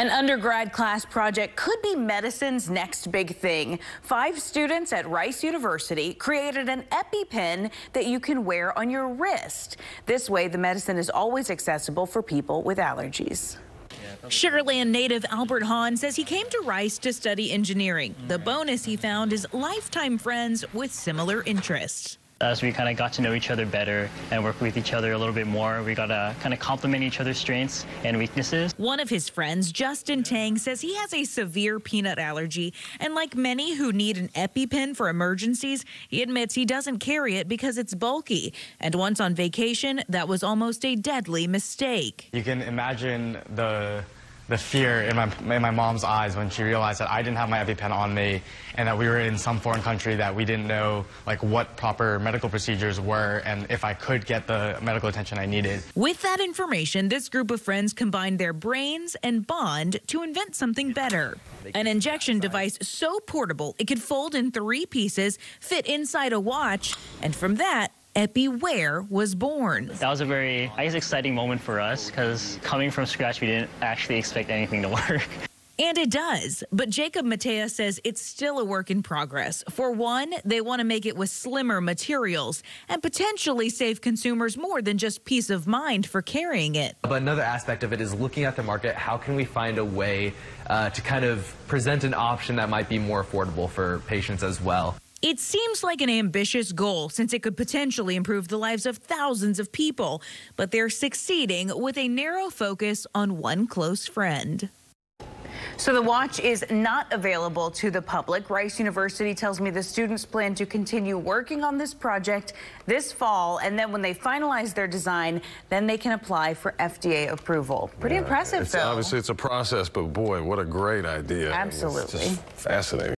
An undergrad class project could be medicine's next big thing. Five students at Rice University created an EpiPen that you can wear on your wrist. This way, the medicine is always accessible for people with allergies. Sugar Land native Albert Hahn says he came to Rice to study engineering. The bonus he found is lifetime friends with similar interests as we kind of got to know each other better and work with each other a little bit more. We got to kind of complement each other's strengths and weaknesses. One of his friends, Justin Tang, says he has a severe peanut allergy. And like many who need an EpiPen for emergencies, he admits he doesn't carry it because it's bulky. And once on vacation, that was almost a deadly mistake. You can imagine the the fear in my, in my mom's eyes when she realized that I didn't have my EpiPen on me and that we were in some foreign country that we didn't know like what proper medical procedures were and if I could get the medical attention I needed. With that information, this group of friends combined their brains and bond to invent something better. An injection device so portable it could fold in three pieces, fit inside a watch, and from that, EpiWear was born. That was a very, I guess, exciting moment for us because coming from scratch, we didn't actually expect anything to work. And it does. But Jacob Matea says it's still a work in progress. For one, they want to make it with slimmer materials and potentially save consumers more than just peace of mind for carrying it. But another aspect of it is looking at the market. How can we find a way uh, to kind of present an option that might be more affordable for patients as well? It seems like an ambitious goal since it could potentially improve the lives of thousands of people, but they're succeeding with a narrow focus on one close friend. So the watch is not available to the public. Rice University tells me the students plan to continue working on this project this fall, and then when they finalize their design, then they can apply for FDA approval. Pretty yeah, impressive, it's, though. Obviously, it's a process, but boy, what a great idea. Absolutely. fascinating.